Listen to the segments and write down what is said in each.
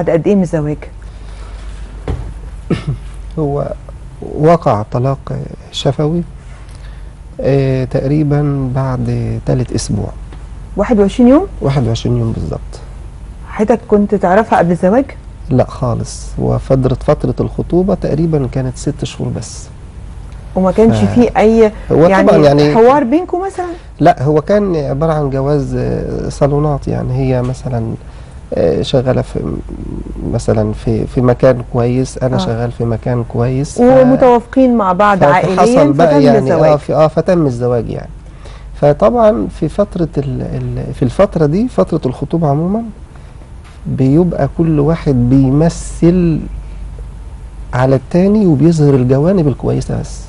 بعد قد إيه من الزواج؟ هو وقع طلاق شفوي آه تقريبا بعد ثالث أسبوع. 21 يوم؟ 21 يوم بالظبط. حضرتك كنت تعرفها قبل الزواج؟ لا خالص. وفترة فترة الخطوبة تقريبا كانت ست شهور بس. وما كانش ف- فيه أي هو يعني, طبعا يعني حوار بينكم مثلا؟ لا هو كان عبارة عن جواز آه، صالونات يعني. هي مثلا آه، شغالة في مثلا في في مكان كويس أنا آه. شغال في مكان كويس ومتوافقين مع بعض عائليا فحصل بقى فتم يعني الزواج. آه في آه فتم الزواج يعني. فطبعا في فترة ال ال في الفترة دي فترة الخطوبة عموما بيبقى كل واحد بيمثل على التاني وبيظهر الجوانب الكويسة بس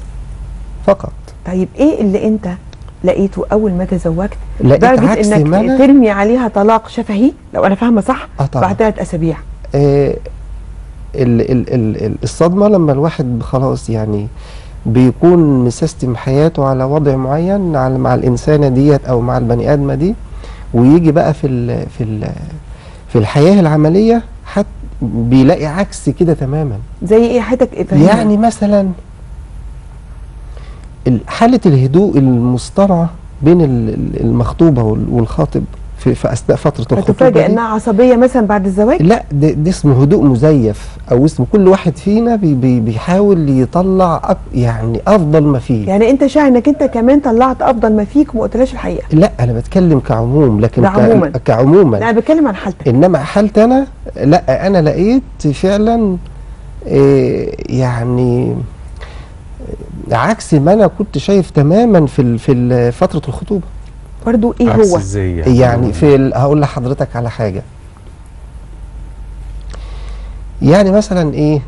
فقط. طيب إيه اللي أنت لقيته أول ما تزوجت لقيت لدرجه إنك ترمي عليها طلاق شفهي لو أنا فاهمة صح؟ آه طبعا. بعد ثلاث أسابيع. آه ال ال ال ال الصدمة لما الواحد خلاص يعني بيكون مسيستم حياته على وضع معين على مع الإنسانة ديت أو مع البني آدمة دي ويجي بقى في ال في ال في الحياة العملية حت بيلاقي عكس كده تماما. زي إيه؟ حضرتك فهمني. يعني مثلا حالة الهدوء المصطنعة بين ال- ال- المخطوبة وال- والخاطب في, فترة الخطوبة فتفاجئ دي. إنها عصبية مثلا بعد الزواج؟ لا ده, ده اسمه هدوء مزيف أو اسمه كل واحد فينا بي بي بيحاول يطلع أك يعني أفضل ما فيه. يعني أنت شايف إنك أنت كمان طلعت أفضل ما فيك وما قلتلاش الحقيقة؟ لا أنا بتكلم كعموم لكن ده ك- عموماً. كعموما. لا أنا بتكلم عن حالتك. إنما حالتي أنا لا أنا لقيت فعلا إيه يعني عكس ما أنا كنت شايف تماما في ال- في فترة الخطوبة. برضو إيه عكس هو؟ إزاي يعني؟ في ال- هقول لحضرتك على حاجة. يعني مثلا إيه,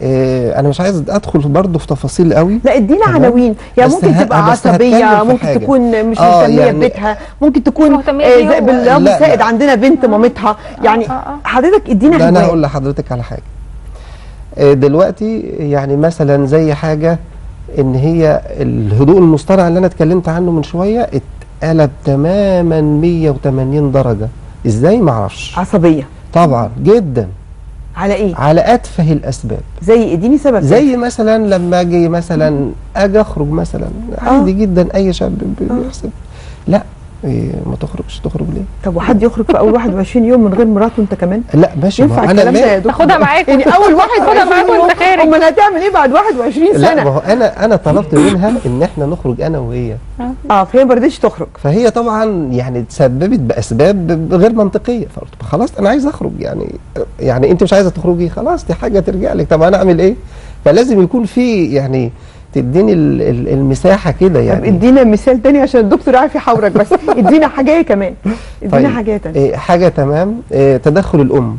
إيه أنا مش عايز أدخل برضه في تفاصيل قوي. لا إدينا. عناوين. يعني ممكن تبقى عصبية في ممكن حاجة. تكون مش آه، مهتمية يعني- ببيتها. ممكن تكون آه، السائد لا. عندنا بنت مامتها. يعني آه، آه. حضرتك إدينا ده أنا. هقول لحضرتك على حاجة. آه، دلوقتي يعني مثلا زي حاجة إن هي الهدوء المصطنع اللي أنا اتكلمت عنه من شوية اتقلب تماما 180 درجة. إزاي؟ ما أعرفش. عصبية. طبعا جدا. على إيه؟ على أتفه الأسباب. زي إديني سبب زي مثلا لما أجي مثلا أجي أخرج مثلا عادي جدا أي شاب بي- بيحسب لا إيه ما تخرجش. تخرج ليه؟ طب وحد يخرج في أول 21 يوم من غير مراته أنت كمان؟ لا ماشي. ينفع ما أنا الكلام ده يا دكتور؟ تاخدها معاك. يعني أول واحد خدها معاك وأنت خارج. أمال هتعمل إيه بعد 21 لا ما سنه هو أنا أنا طلبت منها إن إحنا نخرج أنا وهي. آه فهي ما رضتش تخرج. فهي طبعا يعني تسببت بأسباب غير منطقية. فقلت خلاص أنا عايز أخرج. يعني يعني أنت مش عايزة تخرجي؟ خلاص دي حاجة ترجع لك. طب أنا أعمل إيه؟ فلازم يكون في يعني تديني ال- ال- المساحة كده طب يعني. ادينا مثال تاني عشان الدكتور عارف يحاورك بس. ادينا حاجة كمان. ادينا طيب. حاجة تانية. إيه حاجة تمام. إيه تدخل الأم.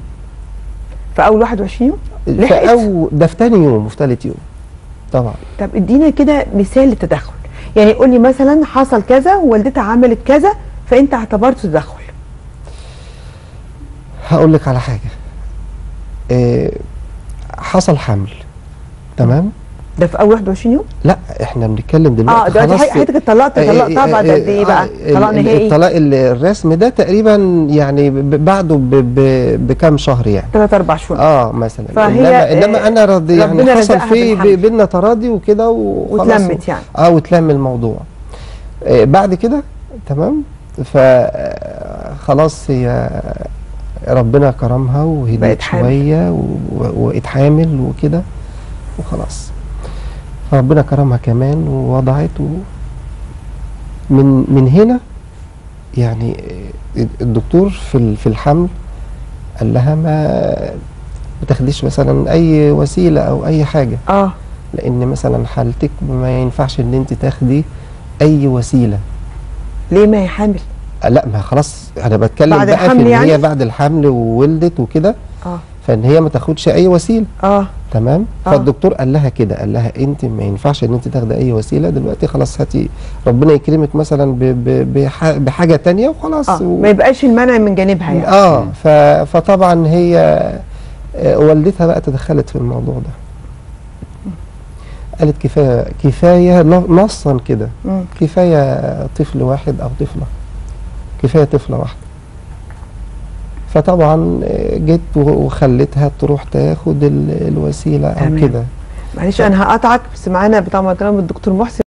في أول 21 يوم في لحقت؟ أو ده في تاني يوم وفي تالت يوم. طبعا. طب ادينا كده مثال للتدخل. يعني قول لي مثلا حصل كذا ووالدتها عملت كذا فأنت اعتبرته تدخل. هقول لك على حاجة. إيه حصل حمل. تمام؟ ده في أول 21 يوم؟ لا إحنا بنتكلم دلوقتي. آه دلوقتي حضرتك اتطلقت طلقتها بعد قد إيه بقى آه، طلاق ال- ال- نهائي. الطلاق ال- الرسمي ده تقريبا يعني بعده بكام شهر يعني؟ ثلاث أربع شهور. آه مثلا. فهي، انما إنما آه، أنا راضي يعني حصل في بينا تراضي وكده وخلاص. واتلمت يعني. آه وتلم الموضوع. آه بعد كده تمام؟ فخلاص هي ربنا كرمها وهديت. شوية و- و- وبقت حامل وكده وخلاص. فربنا كرمها كمان ووضعت و من من هنا يعني الدكتور في في الحمل قال لها ما ما تاخديش مثلا أي وسيلة أو أي حاجة. آه. لأن مثلا حالتك ما ينفعش إن أنت تاخدي أي وسيلة. ليه ما هي حامل؟ لا ما خلاص أنا بتكلم بعد بقى في يعني؟ هي بعد الحمل وولدت وكده. آه. فإن هي ما تاخدش أي وسيلة. آه. تمام؟ آه. فالدكتور قال لها كده قال لها أنت ما ينفعش إن أنت تاخدي أي وسيلة دلوقتي خلاص هاتي ربنا يكرمك مثلا ب ب بح بحاجة تانية وخلاص. آه. و... ما يبقاش المنع من جانبها يعني. آه. ف... فطبعا هي آه، والدتها بقى تدخلت في الموضوع ده. قالت كفاية كفاية نصا كده. كفاية طفل واحد أو طفلة. كفاية طفلة واحدة. فطبعا آه، جيت وخليتها تروح تاخد ال- الوسيلة أو. كده معلش أنا هقطعك بس معانا طبعا طالما الدكتور محسن